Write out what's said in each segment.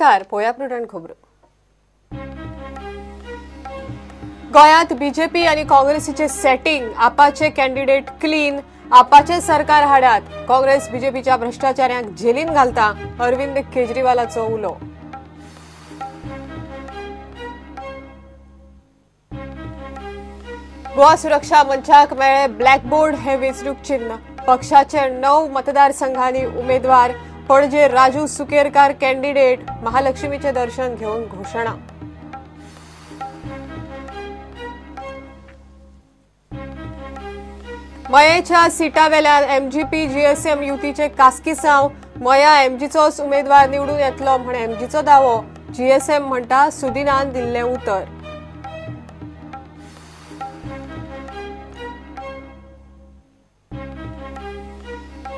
नमस्कार पोया प्रुडंट खबरो. गोंयांत बीजेपी आनी काँग्रेसीचे सेटिंग आपाचे कॅन्डिडेट क्लीन आपाचे सरकार हाडात. काँग्रेस बीजेपीच्या भ्रष्टाचाऱ्यांक जेलीन घालता अरविंद केजरीवालाचो उलो. गोवा सुरक्षा मंचाक मेळ्ळे ब्लॅकबोर्ड हे वेंचणूक चिन्ह. पक्षाचे णव मतदारसंघांनी उमेदवार पणजे राजू सुकेरकार कॅन्डिडेट महालक्ष्मीचे दर्शन घेवन घोषणा. मयेच्या सिटा वेल्यान एमजीपी जीएसएम युतीचे कास्किसांव मया एमजीचोच उमेदवार निवडून येतलो म्हण एमजीचो दावो. जीएसएम म्हणटा सुदिनान दिल्लें उतर.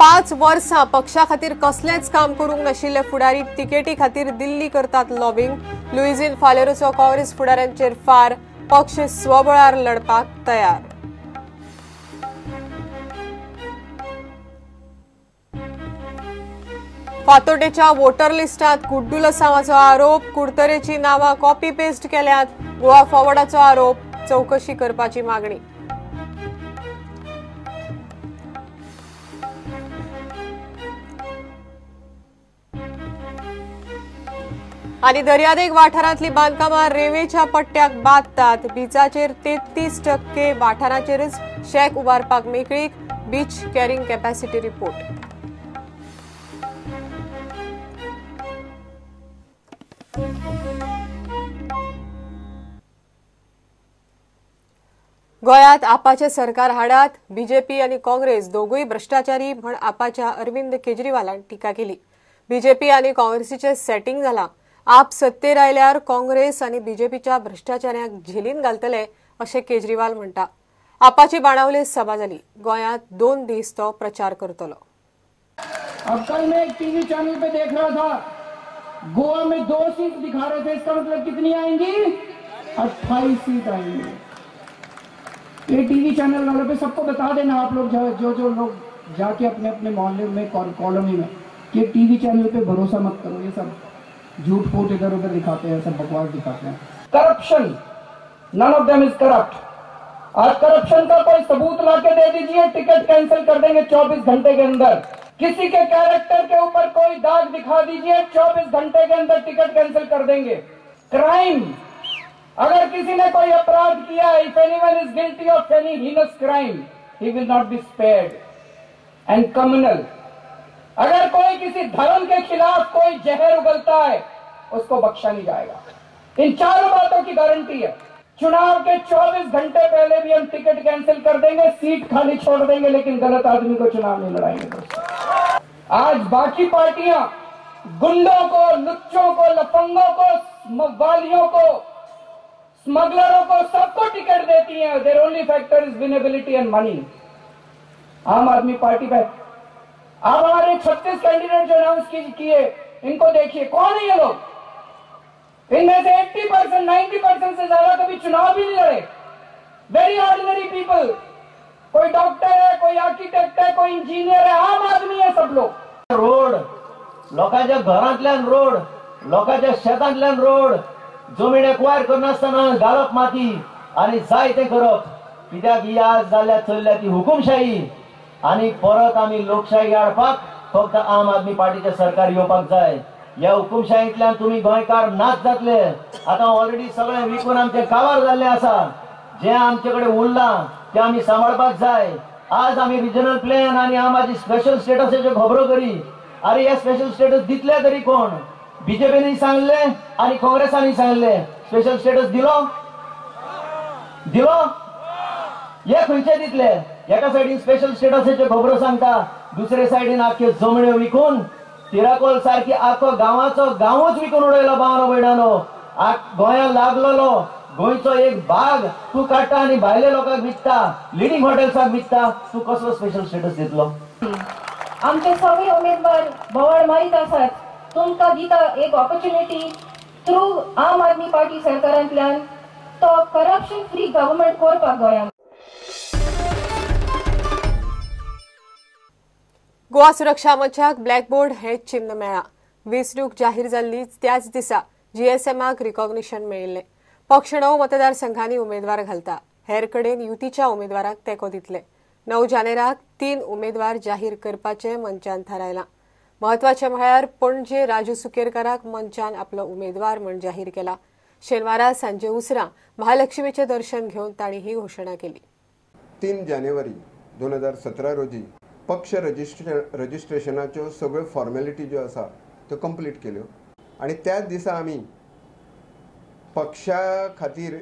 पाच वर्सां पक्षा खातीर कसलेंच काम करूंक नाशिल्ले फुडारी तिकेटी खातीर दिल्ली करतात लॉबिंग. लुईझीन फालेरोचो काँग्रेस फुडाऱ्यांचेर फार पक्ष स्वबळार लढपाक तयार. फातोडेच्या वोटर लिस्टात कुड्डूल सावाचो आरोप कुडतरेची नावां कॉपी पेस्ट केल्यात. गोवा फॉवर्डाचो आरोप चौकशी करपाची मागणी. आणि दर्यादेग वाठारातली बांदकामां रेवेच्या पट्ट्याक बांधतात. बीचाचेर तेत्तीस टक्के वाठाराचेरच शेक उबारपाक मेकळीक बीच कॅरिंग कॅपॅसिटी रिपोर्ट. गोंयांत आपाचे सरकार हाडात. बीजेपी आनी काँग्रेस दोगूय भ्रष्टाचारी म्हण आपाच्या अरविंद केजरीवालान टिका केली. बीजेपी आनी काँग्रेसीचे सेटिंग जाला आप सत्तेर आयल्यार काँग्रेस आनी बीजेपीच्या भ्रष्टाचाऱ्यांक झेलीन घालतले अशें केजरीवाल बाणावले सभा जाली गोंयांत दोन दीस तो प्रचार करतलो. अब कल मैं एक टीवी चैनल पे देख रहा था. गोवा में दो सीट दिखा रहे थे, इसका मतलब कितनी आएँगी? अट्ठाईस सीट आएँगी। ये टीवी चैनल वालों पे सबको बता देना, आप लोग जो जो लोग जाके अपने अपने मोहल्ले में कॉलोनी में, कि टीवी चैनल पे भरोसा मत करो, ये सब। झूठ फूट इधर उधर दिखाते हैं, सब बकवास दिखाते हैं। Corruption none of them is corrupt आज करप्शन का कोई सबूत ला के दे दीजिए टिकट कैंसिल कर देंगे 24 घंटे के अंदर। किसी के कैरेक्टर के ऊपर कोई दाग दिखा दीजिए 24 घंटे के अंदर टिकट कैंसिल कर देंगे। क्राइम अगर किसी ने कोई अपराध KIA if anyone is guilty of any heinous crime he will not be spared and communal अगर कोई किसी धर्म के खिलाफ कोई जहर उगलता है उसको बख्शा नहीं जाएगा। इन चारों बातों की गारंटी है। चुनाव के 24 घंटे पहले भी हम टिकट कैंसिल कर देंगे, सीट खाली छोड़ देंगे, लेकिन गलत आदमी को चुनाव नहीं लड़ाएँगे आज बाकी पार्टियाँ गुंडों को, लुच्चों को, लफंगों को मवालियों को, स्मगलरों को सबको टिकट देती हैं। There only factor is winnability and money Aam Aadmi Party पे आप हमारे छत्तीस कैंडिडेट जो अनाउंस किए, इनको देखिए, कौन है ये लोग? इनमें से 80 परसेंट नाइन्टी परसेंट से ज्यादा कभी चुनाव भी नहीं लड़े। वेरी ऑर्डिनरी पीपल कोई डॉक्टर है कोई आर्किटेक्ट है कोई इंजीनियर है आम आदमी है सब लोग। रोड लोकांच्या घरांतल्यान रोड लोकांच्या शेतांतल्यान रोड जमीन एक्वायर करनासतना घालप माती आनी जाय ते करप. कित्याक ही आज जाल्या चल्ल्या ती हुकुमशाही. आनी परत आमी लोकशाही हाडपाक फक्त आम आदमी पार्टीचे सरकार येवपाक जाय. ह्या हुकुमशाहींतल्यान तुमी गोंयकार नाच जातले आतां ऑलरेडी सगळें विकून आमचे काबार जाल्ले आसा जे आमचे कडेन उरलां ते आमी सांबाळपाक जाय. आज आमी रिजनल प्लॅन आनी आमाची स्पेशल स्टेटसाच्यो खबरो करी. अरे हे स्पेशल स्टेटस दितले तरी कोण? बीजेपीनी सांगले आनी काँग्रेसांनी सांगले. स्पेशल स्टेटस दिलो? दिलो? हे खंयचे दितले. एका सायडीन स्पेशल स्टेटसाच्यो खबरो सांगता. दुसरे सायडीन आख्यो जमण्यो विकून तिराकोल सारकी आखो गांवाचो गांवूच विकून उडयलो बावनो बैडानो गोंयांत लागलेलो. गोंयचो एक भाग तूं काडटा आनी भायले लोकांक विकता. लिडिंग हॉटेल्साक विकता. तूं कसलो स्पेशल स्टेटस दितलो आमचे सगळे उमेदवार भवळ माहीत आसात तुमकां दिता एक ऑपॉर्च्युनिटी थ्रू आम आदमी पार्टी सरकारांतल्यान. तो करप्शन फ्री गव्हर्मेंट कोरपाक गोंयांत गोवा सुरक्षा मंचाक ब्लॅकबोर्ड हे चिन्ह मेळ्ळा. वेंचणूक जाहीर जाल्ली त्याच दिसा जीएसएमाक रिकॉग्निशन मेळिल्लें. पक्ष णव मतदारसंघांनी उमेदवार घालता. हेर कडेन युतीच्या उमेदवारांक तेंको दितले. णव जानेराक तीन उमेदवार जाहीर करपाचें मंचान थारायलां. म्हत्वाचें म्हळ्यार पणजे राजू सुकेरकाराक मंचान आपलो उमेदवार म्हूण जाहीर केला. शेनवारा सांजे उसरां महालक्ष्मीचें दर्शन घेवन तांणी ही घोशणा केली. तीन जानेवारी दोन हजार सतरा रोजी पक्ष रजिस्ट्रे रजिस्ट्रेशनाच्यो सगळ्यो फॉर्मेलिटी ज्यो आसा त्यो कंप्लीट केल्यो. आनी त्याच दिसा आमी पक्षा खातीर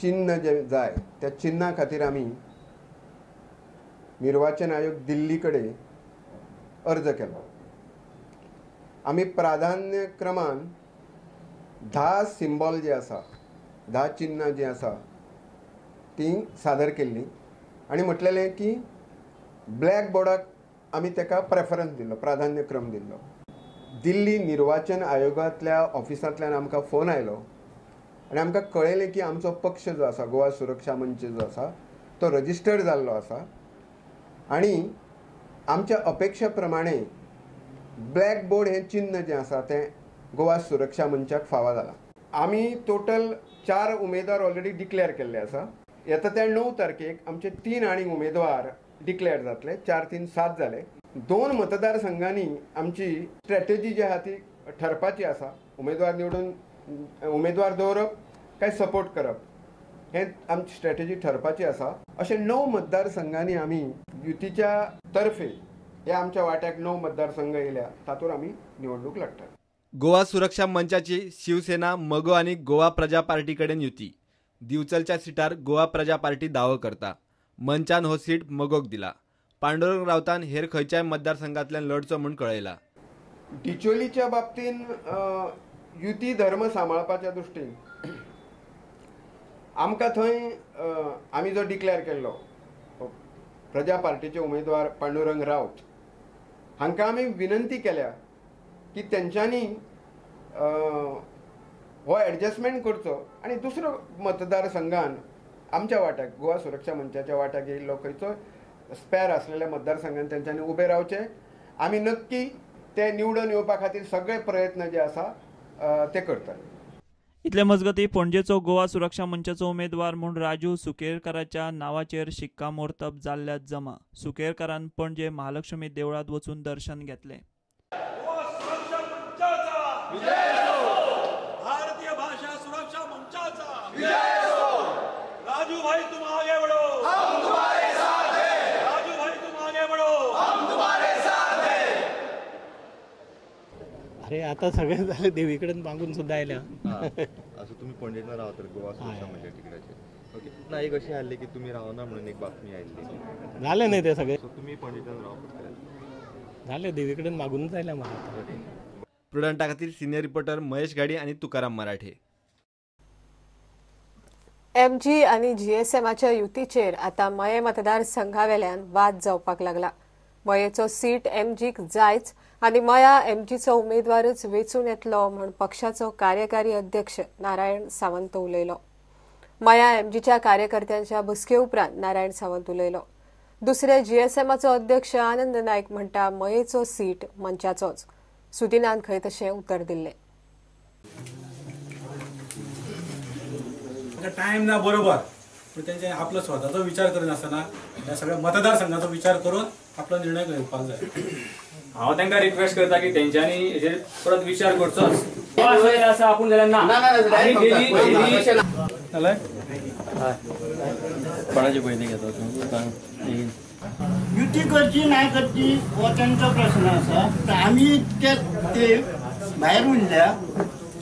चिन्ह जें जाय त्या चिन्ना खातीर आमी निर्वाचन आयोग दिल्ली कडेन अर्ज केलो. आमी प्राधान्य क्रमान धा सिंबॉल जे आसा धा चिन्ना जीं आसा ती सादर केल्ली. आनी म्हटलेलें की ब्लॅक बोर्डाक आमी ताका प्रेफरन्स दिल्लो प्राधान्यक्रम दिल्लो दिल्ली निर्वाचन आयोगांतल्या ऑफिसांतल्यान आमकां फोन आयलो. आनी आमकां कळयलें की आमचो पक्ष जो आसा गोवा सुरक्षा मंच जो आसा तो रजिस्टर्ड जाल्लो आसा. आनी आमच्या अपेक्षे प्रमाणे ब्लॅक बोर्ड हें चिन्ह जें आसा तें गोवा सुरक्षा मंचाक फावो जालां. आमी टोटल चार उमेदवार ऑलरेडी डिक्लेअर केल्ले आसा. येता त्या णव तारखेक आमचे तीन आनी उमेदवार डिक्लेअर जातले. चार तीन सात जाले दोन मतदारसंघांनी आमची स्ट्रॅटेजी जी आहा ती ठरपाची आसा उमेदवार निवडून उमेदवार दवरप काय सपोर्ट करप. हें आमची स्ट्रॅटेजी ठरपाची आसा अशे णव मतदारसंघांनी आमी युतीच्या तर्फे हे आमच्या वाट्याक णव मतदारसंघ येयल्या तातूंत आमी निवडणूक लढटात गोवा सुरक्षा मंचाची शिवसेना मगो आनी गोवा प्रजा पार्टी कडेन युती. दिवचलच्या सिटार गोवा प्रजा पार्टी दावो करता. मंचान हो सीट मगोक दिला. पांडुरंग रावतान हेर खंयच्याय मतदारसंघांतल्यान लढचो म्हूण कळयला. डिचोलीच्या बाबतीन युती धर्म सांबाळपाच्या दृश्टीन आमकां थंय आमी जो डिक्लेअर केल्लो प्रजा पार्टीचे उमेदवार पांडुरंग रावत हांकां आमी विनंती केल्या की तेंच्यांनी हो एडजस्टमेंट करचो आनी दुसरो मतदारसंघान आमच्या वाट्याक गोवा सुरक्षा मंचाच्या वाट्याक येयल्लो खंयचो स्पॅर आसलेल्या मतदारसंघान तेंच्यांनी उबे रावचे. आमी नक्की ते निवडून येवपा खातीर सगळे प्रयत्न जे आसा ते करतले. इतले मजगती पणजेचो गोवा सुरक्षा मंचाचो उमेदवार म्हूण राजू सुकेरकाराच्या नांवाचेर शिक्कामोर्तब जाल्ल्यात जमा. सुकेरकारान पणजे महालक्ष्मी देवळांत वचून दर्शन घेतलें भारतीय भाषा सुरक्षा मंचाचा राजू भाई तुम आगे बढ़ो हम तुम्हारे साथ हैं राजू भाई तुम आगे बढ़ो हम अरे आता सगळे झाले देवीकडे मागून सुद्धा आयल्या असं तुम्ही गोवा सुरक्षा म्हणजे तिकडाचे ओके. ना एक अशी की तुम्ही रावना म्हणून एक बातमी आयिल्ली झाले नाही ते सगळे. तुम्ही रावपाक झाले देवीकडे मागूनच आयल्या मला. प्रुडंटा खातीर सिनियर रिपोर्टर महेश गाडी आनी तुकाराम मराठे. एमजी आनी जीएसएमाच्या युतीचेर आतां मये मतदारसंघावेल्यान वाद जावपाक लागला. मयेचो सीट एमजीक जायच आनी मया एमजीचो उमेदवारच वेंचून येतलो म्हूण पक्षाचो कार्यकारी अध्यक्ष नारायण सावंत उलयलो. मया एमजीच्या कार्यकर्त्यांच्या बसके उपरांत नारायण सावंत उलयलो. दुसरे जीएसएमाचो अध्यक्ष आनंद नायक म्हणटा मयेचो सीट मंचाचोच. सुदिनान खंय तशें उतर दिल्लें. टायम ना बरोबर. पण त्यांचे आपला स्वतःचा विचार करिनासतना या सगळ्या मतदारसंघाचो विचार करून आपला निर्णय घेवपाक जाय हांव तांकां रिक्वेस्ट करता की तेंच्यांनी हेजेर परत विचार करचोच आसा आपूण जाल्यार ना आनी डेली डेली कोणाची पयली घेता तूं युती करची नाही करची हो त्यांचा प्रश्न असा तर आम्ही ते ते भायर उरल्या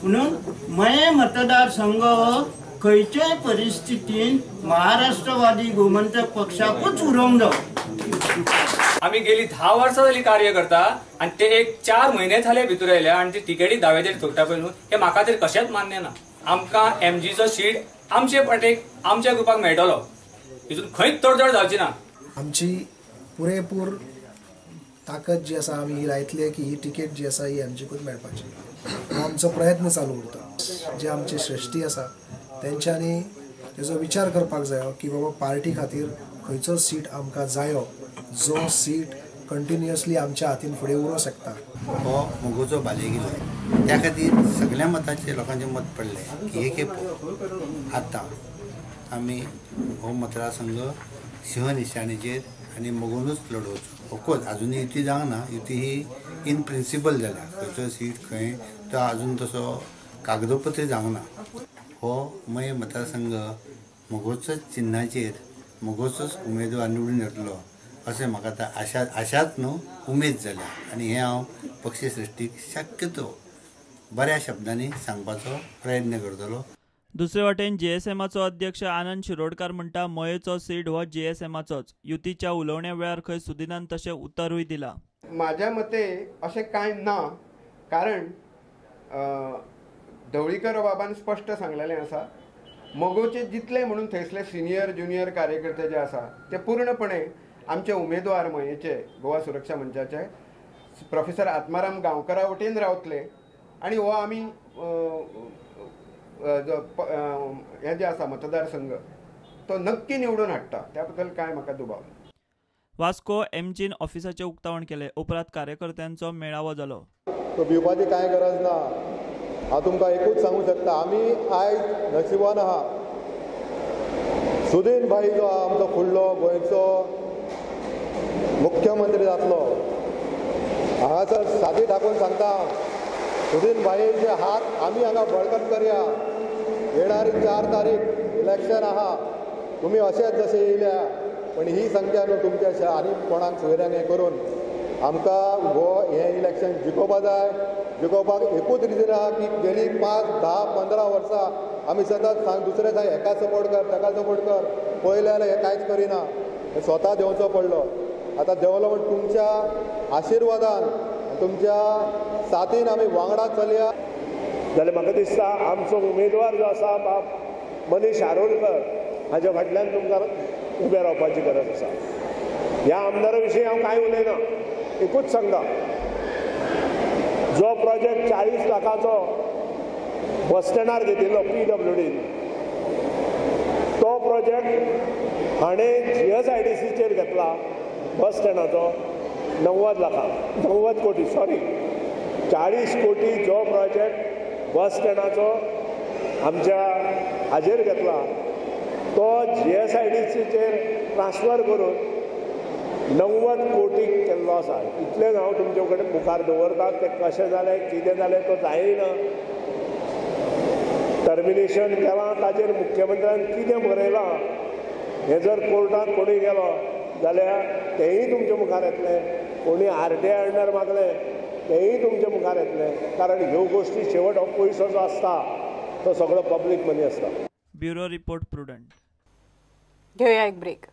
म्हणून मये मतदारसंघ हो खंयच्याय परिस्थितीन महाराष्ट्रवादी गोमंतक पक्षाकूच उरोवंक जाय आमी गेली धा वर्सां जाली कार्य करता आनी ते एक चार म्हयने झाले भितर आयल्या आनी ती तिकेटी दावेदेर थोडटा पळय न्हू हे म्हाका तरी कशेंच मान्य ना. आमकां एमजीचो सीट आमचे पाटेक आमच्या ग्रुपाक मेळटलो. हितून खंयच तडजोड जावची ना. आमची पुरेपूर ताकद जी आसा आमी ही लायतले की ही टिकेट जी आसा ही एमजीकूच मेळपाची. आमचो प्रयत्न चालू उरता जे आमचे श्रेश्ठी आसा तेंच्यांनी तेजो विचार करपाक जायो की बाबा पार्टी खातीर खंयचो सीट आमकां जायो जो सीट कंटिन्युअसली आमच्या हातीन फुडें उरूं शकता. हो मोगोचो बालेगिलो त्या खातीर सगळ्या मताचे लोकांचे मत पडले की एक आतां आमी हो मतदारसंघ सिंहनिशाणेचेर आनी मोगोनूच लडोवचो फकत हो आजुनूय युती जावंक ना. युती ही इन प्रिन्सिपल जाल्या. खंयचो सीट खंय तो आजून तसो कागदोपत्री जावंक ना. हो मय मतदारसंघ मोगोचोच चिन्हाचेर मोगोचोच उमेदवार निवडून येतलो अशें म्हाका आतां आशा आशाच न्हू उमेद जाल्या. आनी हें हांव पक्ष सृश्टीक शक्यतो बऱ्या शब्दांनी सांगपाचो प्रयत्न करतलो. दुसरे वाटेन जेएसएमाचो अध्यक्ष आनंद शिरोडकार म्हणटा मयेचो सीट हो जेएसएमाचोच युतीच्या उलोवण्या वेळार खंय सुदिनान तशें उतरूय दिलां. माझ्या मते अशें कांय ना कारण ढवळीकर बाबान स्पश्ट सांगलेलें आसा मोगोचे जितले म्हणून थंयसले सिनियर ज्युनियर कार्यकर्ते जे आसा ते पूर्णपणे आमचे उमेदवार मयेचे गोवा सुरक्षा मंचाचे प्रोफेसर आत्माराम गांवकरा वटेन रावतले आणि हो आमी हे जे आसा मतदारसंघ तो नक्की निवडून हाडटा. त्या बद्दल कांय म्हाका दुबाव. वास्को एमजीन ऑफिसाचें उक्तावण केलें. उपरांत कार्यकर्त्यांचो मेळावो जालो तो भिवपाची कांय गरज ना. हांव तुमकां एकूच सांगू शकता आमी आयज नशिबान आहा. सुदीन भाई जो आहा आमचो फुडलो गोंयचो मुख्यमंत्री जातलो. हांगासर सादी ठाकून सांगता सुदीन भाईचे हात आमी हांगा बळकट करया. येणारी चार तारीख इलेक्शन आहा. तुमी अशेंच जशें येयल्या पण ही संख्या न्हू तुमच्या आनी कोणाक सोयऱ्यांक हें करून. आमकां हो हें इलेक्शन जिखोवपा जाय. जिखोवपाक एकूच रिजन आहा की गेली पांच धा पंदरा वर्सां आमी सदांच सांग दुसरे सांग हेका सपोर्ट कर ताका सपोर्ट कर. पळयलें जाल्यार हे कांयच करिना. हे स्वता देंवचो पडलो. आतां देंवलो म्हण तुमच्या आशिर्वादान तुमच्या साथीन आमी वांगडा चलया. जाल्यार म्हाका दिसता आमचो उमेदवार जो आसा बाब मनीश आरोलकर हाज्या फाटल्यान तुमकां उबें रावपाची गरज आसा. ह्या आमदारा विशीं हांव कांय उलयना. एकूच सांगता जो प्रोजेक्ट चाळीस लाखाचो बस स्टँडार घेतिल्लो पी डब्ल्यू डीन तो प्रोजेक्ट हाणें जी एस आय डी सीचेर घेतला बस स्टँडाचो णव्वद लाखां णव्वद कोटी सॉरी चाळीस कोटी जो प्रोजेक्ट बस स्टँडाचो आमच्या हाजेर घेतला तो जी एस आय डी सीचेर ट्रान्सफर करून णव्वद कोटीक केल्लो आसा इतलेंच हांव तुमचे कडेन मुखार दवरता तें कशें जालें कितें जालें तो जायना टर्मिनेशन केलां ताचेर मुख्यमंत्र्यान कितें बरयलां हें जर कोर्टाक कोणूय गेलो जाल्यार तेंय तुमच्या मुखार येतलें. कोणी आर टी आय अंडर मागलें तेंय तुमच्या मुखार येतलें. कारण ह्यो गोश्टी शेवट हो पयसो जो आसता तो सगळो पब्लीक मनी आसता ब्युरो रिपोर्ट प्रुडंट. घेऊया एक ब्रेक